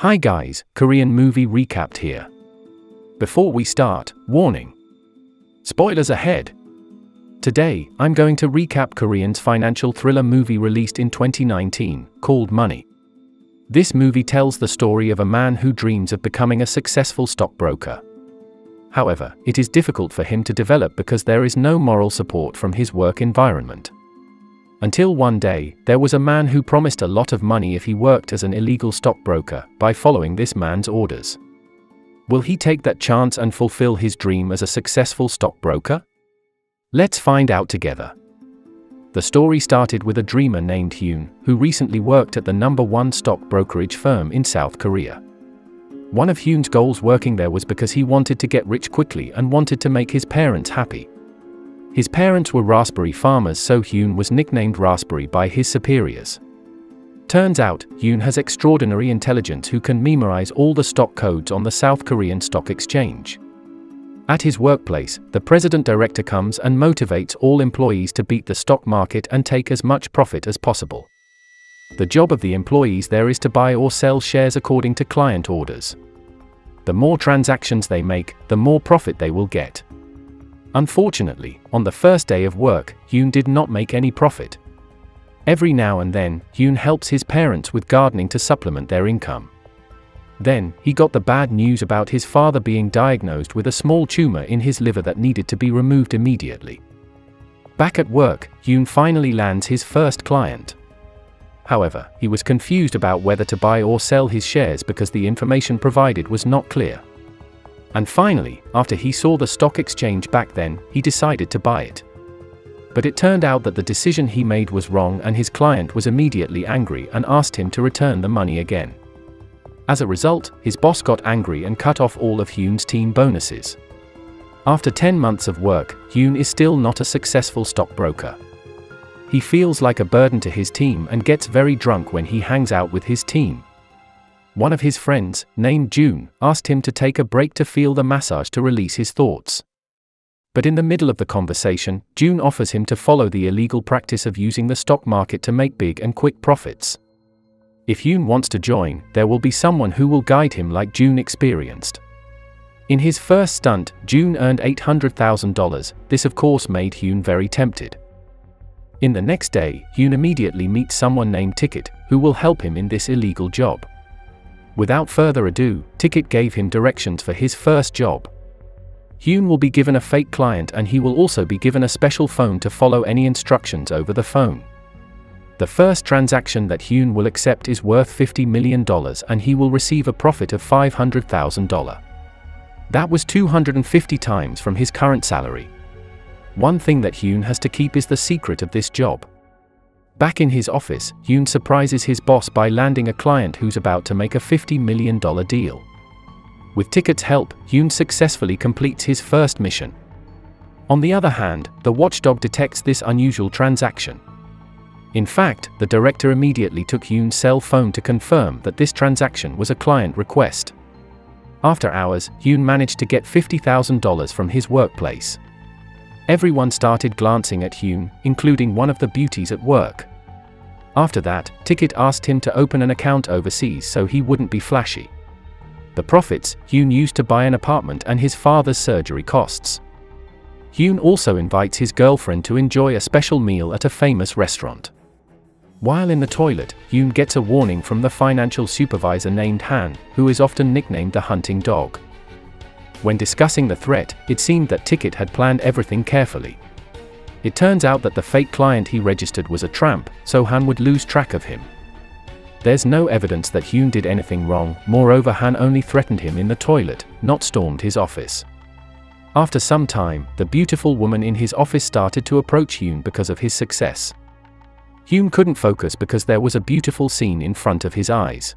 Hi guys, Korean movie recapped here. Before we start, warning. Spoilers ahead. Today, I'm going to recap Korean's financial thriller movie released in 2019, called Money. This movie tells the story of a man who dreams of becoming a successful stockbroker. However, it is difficult for him to develop because there is no moral support from his work environment. Until one day, there was a man who promised a lot of money if he worked as an illegal stockbroker by following this man's orders. Will he take that chance and fulfill his dream as a successful stockbroker? Let's find out together. The story started with a dreamer named Hyun, who recently worked at the number one stock brokerage firm in South Korea. One of Hyun's goals working there was because he wanted to get rich quickly and wanted to make his parents happy. His parents were raspberry farmers so Hyun was nicknamed Raspberry by his superiors. Turns out, Hyun has extraordinary intelligence who can memorize all the stock codes on the South Korean Stock Exchange. At his workplace, the president director comes and motivates all employees to beat the stock market and take as much profit as possible. The job of the employees there is to buy or sell shares according to client orders. The more transactions they make, the more profit they will get. Unfortunately, on the first day of work, Hyun did not make any profit. Every now and then, Hyun helps his parents with gardening to supplement their income. Then, he got the bad news about his father being diagnosed with a small tumor in his liver that needed to be removed immediately. Back at work, Hyun finally lands his first client. However, he was confused about whether to buy or sell his shares because the information provided was not clear. And finally, after he saw the stock exchange back then, he decided to buy it. But it turned out that the decision he made was wrong and his client was immediately angry and asked him to return the money again. As a result, his boss got angry and cut off all of Hyun's team bonuses. After 10 months of work, Hyun is still not a successful stockbroker. He feels like a burden to his team and gets very drunk when he hangs out with his team, one of his friends, named June, asked him to take a break to feel the massage to release his thoughts. But in the middle of the conversation, June offers him to follow the illegal practice of using the stock market to make big and quick profits. If Hyun wants to join, there will be someone who will guide him like June experienced. In his first stunt, June earned $800,000, this of course made Hyun very tempted. In the next day, Hyun immediately meets someone named Ticket, who will help him in this illegal job. Without further ado, Ticket gave him directions for his first job. Hyun will be given a fake client and he will also be given a special phone to follow any instructions over the phone. The first transaction that Hyun will accept is worth $50 million and he will receive a profit of $500,000. That was 250 times from his current salary. One thing that Hyun has to keep is the secret of this job. Back in his office, Hyun surprises his boss by landing a client who's about to make a $50 million deal. With Ticket's help, Hyun successfully completes his first mission. On the other hand, the watchdog detects this unusual transaction. In fact, the director immediately took Hyun's cell phone to confirm that this transaction was a client request. After hours, Hyun managed to get $50,000 from his workplace. Everyone started glancing at Hyun, including one of the beauties at work. After that, Ticket asked him to open an account overseas so he wouldn't be flashy. The profits, Hyun used to buy an apartment and his father's surgery costs. Hyun also invites his girlfriend to enjoy a special meal at a famous restaurant. While in the toilet, Hyun gets a warning from the financial supervisor named Han, who is often nicknamed the hunting dog. When discussing the threat, it seemed that Ticket had planned everything carefully. It turns out that the fake client he registered was a tramp, so Han would lose track of him. There's no evidence that Hyun did anything wrong, moreover Han only threatened him in the toilet, not stormed his office. After some time, the beautiful woman in his office started to approach Hyun because of his success. Hyun couldn't focus because there was a beautiful scene in front of his eyes.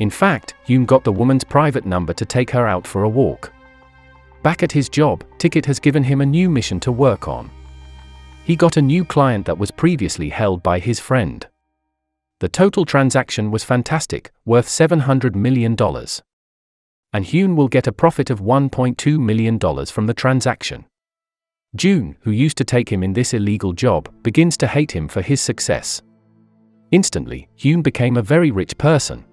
In fact, Hyun got the woman's private number to take her out for a walk. Back at his job, Ticket has given him a new mission to work on. He got a new client that was previously held by his friend. The total transaction was fantastic, worth $700 million. And Hyun will get a profit of $1.2 million from the transaction. June, who used to take him in this illegal job, begins to hate him for his success. Instantly, Hyun became a very rich person.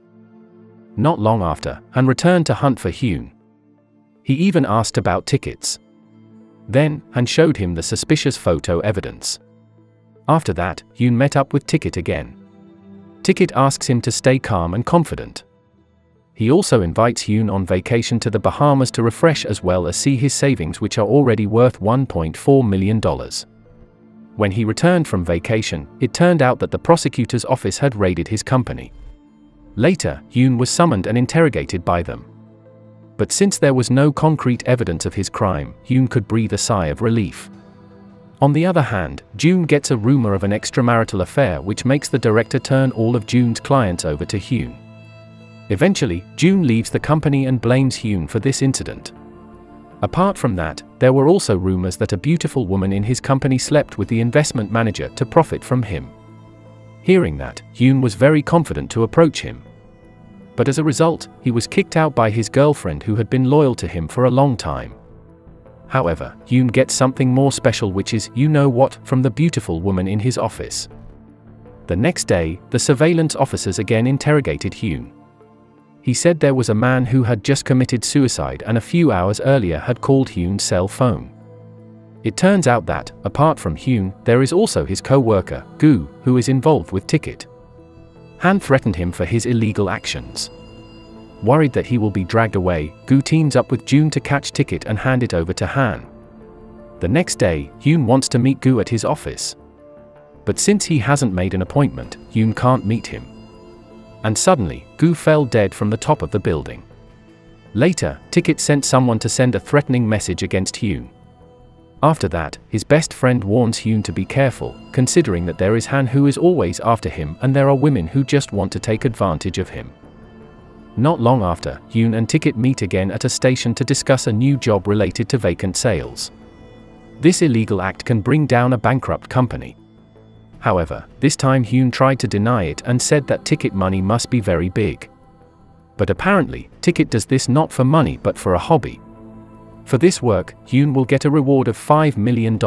Not long after, Han returned to hunt for Hyun. He even asked about tickets. Then, and showed him the suspicious photo evidence. After that, Hyun met up with Ticket again. Ticket asks him to stay calm and confident. He also invites Hyun on vacation to the Bahamas to refresh as well as see his savings, which are already worth $1.4 million. When he returned from vacation, it turned out that the prosecutor's office had raided his company. Later, Hyun was summoned and interrogated by them. But since there was no concrete evidence of his crime, Hyun could breathe a sigh of relief. On the other hand, June gets a rumor of an extramarital affair which makes the director turn all of June's clients over to Hyun. Eventually, June leaves the company and blames Hyun for this incident. Apart from that, there were also rumors that a beautiful woman in his company slept with the investment manager to profit from him. Hearing that, Hyun was very confident to approach him. But as a result, he was kicked out by his girlfriend who had been loyal to him for a long time. However, Hyun gets something more special which is, you know what, from the beautiful woman in his office. The next day, the surveillance officers again interrogated Hyun. He said there was a man who had just committed suicide and a few hours earlier had called Hyun's cell phone. It turns out that, apart from Hyun, there is also his co-worker, Gu, who is involved with Ticket. Han threatened him for his illegal actions. Worried that he will be dragged away, Gu teams up with June to catch Ticket and hand it over to Han. The next day, Hyun wants to meet Gu at his office. But since he hasn't made an appointment, Hyun can't meet him and suddenly, Gu fell dead from the top of the building. Later, Ticket sent someone to send a threatening message against Hyun. After that, his best friend warns Hyun to be careful, considering that there is Han who is always after him and there are women who just want to take advantage of him. Not long after, Hyun and Ticket meet again at a station to discuss a new job related to vacant sales. This illegal act can bring down a bankrupt company. However, this time Hyun tried to deny it and said that ticket money must be very big. But apparently, Ticket does this not for money but for a hobby. For this work, Hyun will get a reward of $5 million.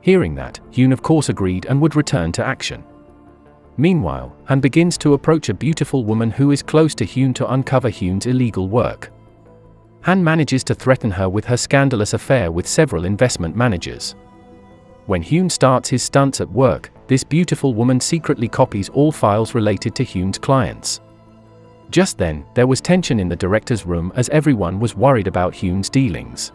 Hearing that, Hyun of course agreed and would return to action. Meanwhile, Han begins to approach a beautiful woman who is close to Hyun to uncover Hyun's illegal work. Han manages to threaten her with her scandalous affair with several investment managers. When Hyun starts his stunts at work, this beautiful woman secretly copies all files related to Hyun's clients. Just then, there was tension in the director's room as everyone was worried about Hyun's dealings.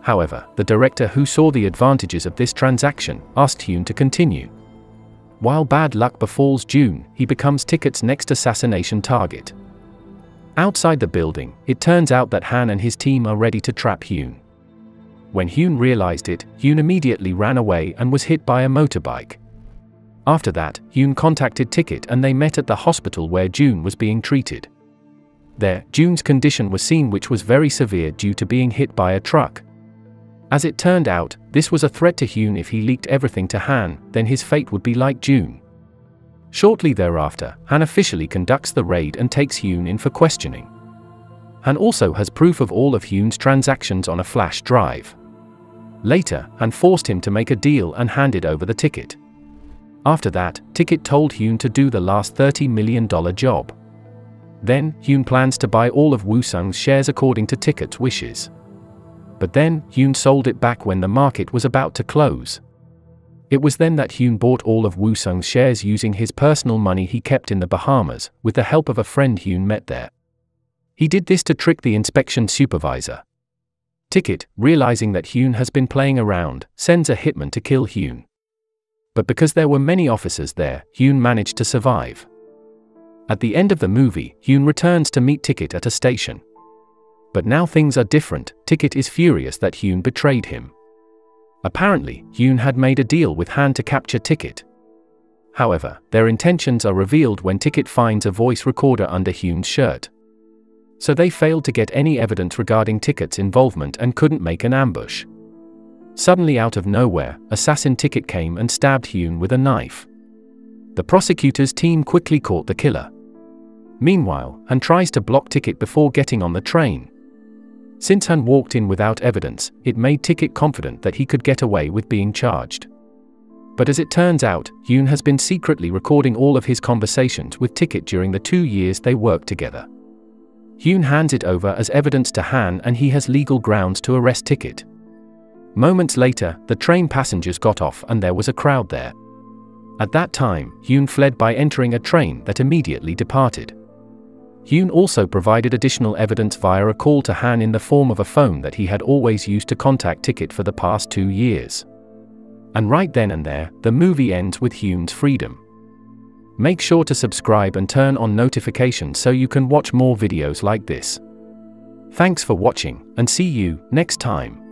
However, the director who saw the advantages of this transaction asked Hyun to continue. While bad luck befalls June, he becomes Ticket's next assassination target. Outside the building, it turns out that Han and his team are ready to trap Hyun. When Hyun realized it, Hyun immediately ran away and was hit by a motorbike. After that, Hyun contacted Ticket and they met at the hospital where June was being treated. There, June's condition was seen which was very severe due to being hit by a truck. As it turned out, this was a threat to Hyun if he leaked everything to Han, then his fate would be like June. Shortly thereafter, Han officially conducts the raid and takes Hyun in for questioning. Han also has proof of all of Hyun's transactions on a flash drive. Later, Han forced him to make a deal and handed over the ticket. After that, Ticket told Hyun to do the last $30 million job. Then, Hyun plans to buy all of Woosung's shares according to Ticket's wishes. But then, Hyun sold it back when the market was about to close. It was then that Hyun bought all of Woosung's shares using his personal money he kept in the Bahamas, with the help of a friend Hyun met there. He did this to trick the inspection supervisor. Ticket, realizing that Hyun has been playing around, sends a hitman to kill Hyun. But because there were many officers there, Hyun managed to survive. At the end of the movie, Hyun returns to meet Ticket at a station. But now things are different, Ticket is furious that Hyun betrayed him. Apparently, Hyun had made a deal with Han to capture Ticket. However, their intentions are revealed when Ticket finds a voice recorder under Hyun's shirt. So they failed to get any evidence regarding Ticket's involvement and couldn't make an ambush. Suddenly out of nowhere, assassin Ticket came and stabbed Hyun with a knife. The prosecutor's team quickly caught the killer. Meanwhile, Han tries to block Ticket before getting on the train. Since Han walked in without evidence, it made Ticket confident that he could get away with being charged. But as it turns out, Yoon has been secretly recording all of his conversations with Ticket during the two years they worked together. Yoon hands it over as evidence to Han and he has legal grounds to arrest Ticket. Moments later, the train passengers got off and there was a crowd there. At that time, Yoon fled by entering a train that immediately departed. Yoon also provided additional evidence via a call to Han in the form of a phone that he had always used to contact Ticket for the past two years. And right then and there, the movie ends with Yoon's freedom. Make sure to subscribe and turn on notifications so you can watch more videos like this. Thanks for watching, and see you next time.